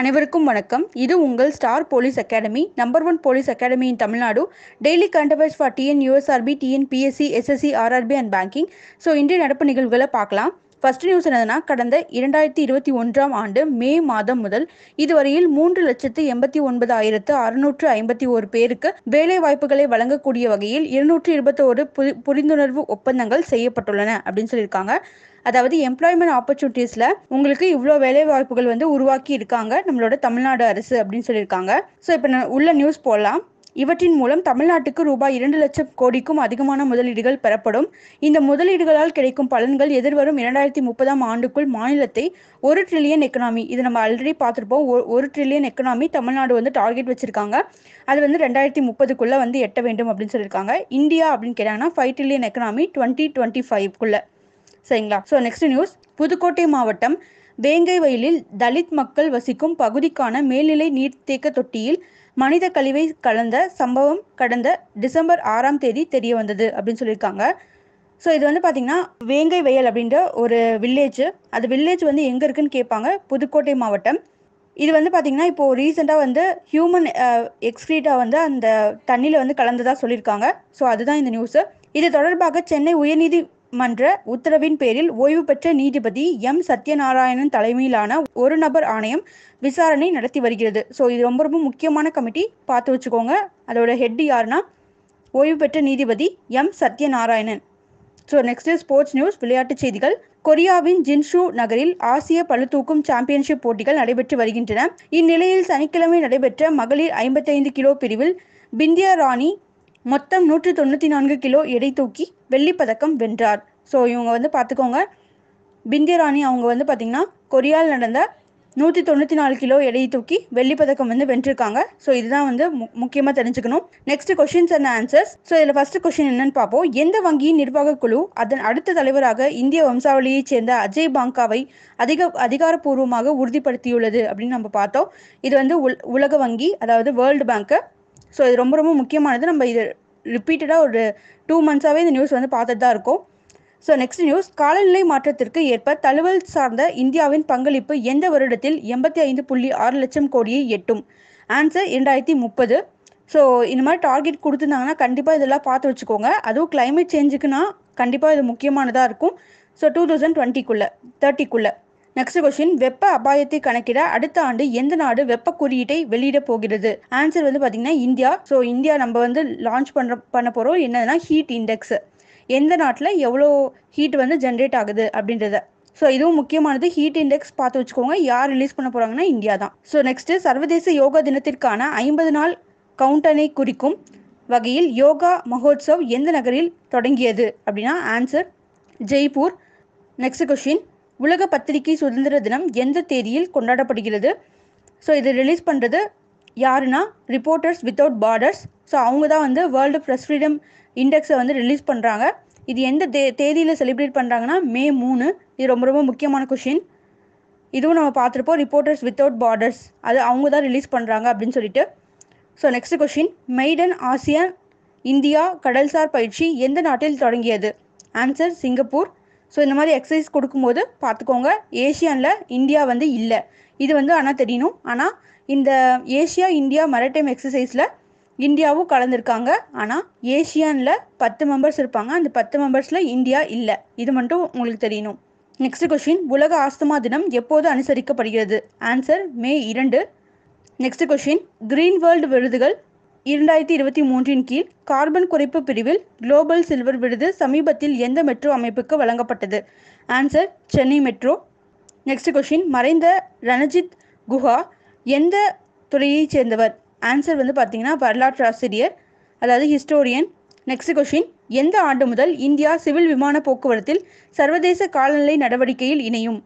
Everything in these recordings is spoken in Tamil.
அனைவருக்கும் வணக்கம். இது உங்கள் star police academy number one police academy in Tamil Nadu daily கண்டவர்ஸ் for TN USRB TN PSC SSC RRB and banking so இன்றைய நடப்பு நிகழ்வுகளை பார்க்கலாம். ஃபர்ஸ்ட் நியூஸ் என்னதுன்னா கடந்த இரண்டாயிரத்தி இருபத்தி ஒன்றாம் ஆண்டு மே மாதம் முதல் இதுவரையில் மூன்று லட்சத்து எண்பத்தி ஒன்பது ஆயிரத்து அறுநூற்று ஐம்பத்தி ஒரு பேருக்கு வேலை வாய்ப்புகளை வழங்கக்கூடிய வகையில் இருநூற்று இருபத்தோரு புரிந்துணர்வு ஒப்பந்தங்கள் செய்யப்பட்டுள்ளன அப்படின்னு சொல்லியிருக்காங்க. அதாவது எம்ப்ளாய்மெண்ட் ஆப்பர்ச்சுனிட்டிஸ்ல உங்களுக்கு இவ்வளோ வேலை வாய்ப்புகள் வந்து உருவாக்கி இருக்காங்க நம்மளோட தமிழ்நாடு அரசு அப்படின்னு சொல்லியிருக்காங்க. ஸோ இப்போ உள்ள நியூஸ் போடலாம். இவற்றின் மூலம் தமிழ்நாட்டுக்கு ரூபாய் இரண்டு லட்சம் கோடிக்கும் அதிகமான முதலீடுகள் பெறப்படும். இந்த முதலீடுகளால் கிடைக்கும் பலன்கள் எதிர்வரும் இரண்டாயிரத்தி முப்பதாம் ஆண்டுக்குள் மாநிலத்தை ஒரு ட்ரில்லியன் எக்கனாமி இது நம்ம ஆல்ரெடி பார்த்துருப்போம். ஒரு ட்ரில்லியன் எக்கனாமி தமிழ்நாடு வந்து டார்கெட் வச்சிருக்காங்க. அது வந்து ரெண்டாயிரத்தி முப்பதுக்குள்ள வந்து எட்ட வேண்டும் அப்படின்னு சொல்லியிருக்காங்க. இந்தியா அப்படின்னு கேட்டாங்கன்னா five trillion economy twenty twenty ஃபைவ்க்குள்ள சரிங்களா? ஸோ நெக்ஸ்ட் நியூஸ் புதுக்கோட்டை மாவட்டம் வேங்கை வயலில் தலித் மக்கள் வசிக்கும் பகுதிக்கான மேல்நிலை நீர்த்தேக்க தொட்டியில் மனித கழிவை கலந்த சம்பவம் கடந்த டிசம்பர் ஆறாம் தேதி தெரிய வந்தது அப்படின்னு சொல்லியிருக்காங்க. ஸோ இது வந்து பார்த்தீங்கன்னா வேங்கை வயல் அப்படின்ற ஒரு வில்லேஜ் அது வில்லேஜ் வந்து எங்கே இருக்குன்னு கேட்பாங்க. புதுக்கோட்டை மாவட்டம். இது வந்து பார்த்தீங்கன்னா இப்போது ரீசெண்டாக வந்து ஹியூமன் எக்ஸ்க்ரீட்டாக வந்து அந்த தண்ணியில் வந்து கலந்ததாக சொல்லியிருக்காங்க. ஸோ அதுதான் இந்த நியூஸு இது தொடர்பாக சென்னை உயர்நீதி மன்ற உத்தரவின் பேரில் ஓய்வு பெற்ற நீதிபதி எம். சத்யநாராயணன் தலைமையிலான ஒரு நபர் ஆணையம் விசாரணை நடத்தி வருகிறது. ஸோ இது ரொம்ப ரொம்ப முக்கியமான கமிட்டி. பார்த்து வச்சுக்கோங்க. அதோட ஹெட் யாருன்னா ஓய்வு பெற்ற நீதிபதி M. Sathyanarayanan. So next sports news விளையாட்டுச் செய்திகள். கொரியாவின் ஜின்ஷு நகரில் ஆசிய பளுதூக்கும் சாம்பியன்ஷிப் போட்டிகள் நடைபெற்று வருகின்றன. இந்நிலையில் சனிக்கிழமை நடைபெற்ற மகளிர் ஐம்பத்தைந்து கிலோ பிரிவில் பிந்தியா ராணி மொத்தம் நூற்று தொண்ணூற்றி நான்கு கிலோ எடை தூக்கி வெள்ளிப்பதக்கம் வென்றார். ஸோ இவங்க வந்து பார்த்துக்கோங்க. பிந்தியராணி அவங்க வந்து பார்த்திங்கன்னா கொரியாவில் நடந்த நூற்றி தொண்ணூற்றி நாலு கிலோ எடையை தூக்கி வெள்ளிப்பதக்கம் வந்து வென்றிருக்காங்க. ஸோ இதுதான் வந்து முக்கியமாக தெரிஞ்சுக்கணும். Next questions and answers so இதில் ஃபர்ஸ்ட் கொஷின் என்னன்னு பார்ப்போம். எந்த வங்கியின் நிர்வாக குழு அதன் அடுத்த தலைவராக இந்திய வம்சாவளியைச் சேர்ந்த அஜய் பாங்காவை அதிக அதிகாரப்பூர்வமாக உறுதிப்படுத்தியுள்ளது அப்படின்னு நம்ம பார்த்தோம். இது வந்து உலக வங்கி அதாவது வேர்ல்டு பேங்க்கு ஸோ இது ரொம்ப ரொம்ப முக்கியமானது. நம்ம இது ரிப்பீட்டடாக ஒரு டூ மந்த்ஸாகவே இந்த நியூஸ் வந்து பார்த்துட்டு தான் இருக்கும். ஸோ நெக்ஸ்ட் நியூஸ் காலநிலை மாற்றத்திற்கு ஏற்ப தழுவல் சார்ந்த இந்தியாவின் பங்களிப்பு எந்த வருடத்தில் எண்பத்தி ஐந்து புள்ளி ஆறு லட்சம் கோடியை எட்டும்? ஆன்சர் இரண்டாயிரத்தி முப்பது. ஸோ இந்த மாதிரி டார்கெட் கொடுத்துருந்தாங்கன்னா கண்டிப்பாக இதெல்லாம் பார்த்து வச்சுக்கோங்க. அதுவும் கிளைமேட் சேஞ்சுக்குன்னா கண்டிப்பாக இது முக்கியமானதாக இருக்கும். ஸோ டூ தௌசண்ட் டுவெண்ட்டிக்குள்ளே தேர்ட்டிக்குள்ளே நெக்ஸ்ட் கொஸ்டின் வெப்ப அபாயத்தை கணக்கிட அடுத்த ஆண்டு எந்த நாடு வெப்ப குறியீட்டை வெளியிட போகிறது? ஆன்சர் வந்து பார்த்தீங்கன்னா இந்தியா. ஸோ இந்தியா நம்ம வந்து லான்ச் பண்ணுற பண்ண போகிறோம் என்னதுன்னா ஹீட் இண்டெக்ஸ் எந்த நாட்டில் எவ்வளோ ஹீட் வந்து ஜென்ரேட் ஆகுது அப்படின்றத. ஸோ இதுவும் முக்கியமானது ஹீட் இண்டெக்ஸ் பார்த்து வச்சுக்கோங்க. யார் ரிலீஸ் பண்ண போகிறாங்கன்னா இந்தியா தான். ஸோ நெக்ஸ்ட் சர்வதேச யோகா தினத்திற்கான ஐம்பது நாள் கவுண்டனை குறிக்கும் வகையில் யோகா மகோத்சவ் எந்த நகரில் தொடங்கியது? அப்படின்னா ஆன்சர் ஜெய்ப்பூர் நெக்ஸ்ட் கொஷின் உலக பத்திரிகை சுதந்திர தினம் எந்த தேதியில் கொண்டாடப்படுகிறது? ஸோ இது ரிலீஸ் பண்ணுறது யாருன்னா ரிப்போர்ட்டர்ஸ் வித்தவுட் பார்டர்ஸ் ஸோ அவங்க தான் வந்து வேர்ல்டு ப்ரெஸ் ஃப்ரீடம் இண்டெக்ஸை வந்து ரிலீஸ் பண்ணுறாங்க இது எந்த தே தேதியில் செலிப்ரேட் பண்ணுறாங்கன்னா மே மூணு. இது ரொம்ப ரொம்ப முக்கியமான கொஷின் இதுவும் நம்ம பார்த்துருப்போம் ரிப்போர்ட்டர்ஸ் வித்தவுட் பார்டர்ஸ் அது அவங்க தான் ரிலீஸ் பண்ணுறாங்க அப்படின்னு சொல்லிட்டு. So next question maiden ASEAN India கடல்சார் பயிற்சி எந்த நாட்டில் தொடங்கியது? Answer Singapore. ஸோ இந்த மாதிரி எக்ஸசைஸ் கொடுக்கும்போது பார்த்துக்கோங்க ஏஷியானில் இந்தியா வந்து இல்லை. இது வந்து ஆனால் தெரியணும் ஆனால் இந்த ஏஷியா இந்தியா மரடைம் எக்ஸசைஸில் இந்தியாவும் கலந்துருக்காங்க. ஆனால் ஏஷியனில் பத்து மெம்பர்ஸ் இருப்பாங்க. அந்த பத்து மெம்பர்ஸில் இந்தியா இல்லை. இது மட்டும் உங்களுக்கு தெரியணும் நெக்ஸ்ட் கொஷின் உலக ஆஸ்துமா தினம் எப்போது அனுசரிக்கப்படுகிறது? ஆன்சர் மே இரண்டு. நெக்ஸ்ட் கொஷின் கிரீன் வேர்ல்டு விருதுகள் இரண்டாயிரத்தி இருபத்தி மூன்றின் கீழ் கார்பன் குறைப்பு பிரிவில் குளோபல் சில்வர் விருது சமீபத்தில் எந்த மெட்ரோ அமைப்புக்கு வழங்கப்பட்டது? Answer Chennai metro. Next question மறைந்த ரணஜித் குஹா எந்த துறையைச் சேர்ந்தவர்? ஆன்சர் வந்து பார்த்தீங்கன்னா வரலாற்று ஆசிரியர் அதாவது ஹிஸ்டோரியன். நெக்ஸ்ட் கொஷின் எந்த ஆண்டு முதல் இந்தியா சிவில் விமான போக்குவரத்தில் சர்வதேச காலநிலை நடவடிக்கையில் இணையும்?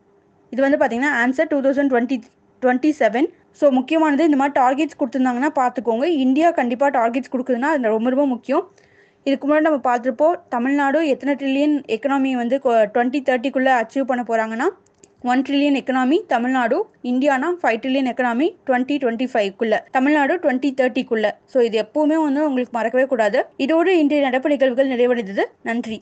இது வந்து பார்த்தீங்கன்னா answer two thousand twenty twenty seven. So முக்கியமானது இந்த மாதிரி டார்கெட்ஸ் கொடுத்துருந்தாங்கன்னா பார்த்துக்கோங்க. இந்தியா கண்டிப்பாக டார்கெட்ஸ் கொடுக்குதுன்னா அது ரொம்ப ரொம்ப முக்கியம். இதுக்கு முன்னாடி நம்ம பார்த்துருப்போம் தமிழ்நாடு எத்தனை ட்ரில்லியன் எக்கனாமி வந்து டுவெண்ட்டி தேர்ட்டிக்குள்ளே அச்சீவ் பண்ண போகிறாங்கன்னா one trillion economy Tamil Nadu Indiana five trillion economy twenty twenty ஃபைவ்க்குள்ள Tamil Nadu twenty தேர்ட்டிக்குள்ள ஸோ இது எப்பவுமே வந்து உங்களுக்கு மறக்கவே கூடாது. இதோடு இன்றைய நடப்பு நிகழ்வுகள் நிறைவடைந்தது. நன்றி.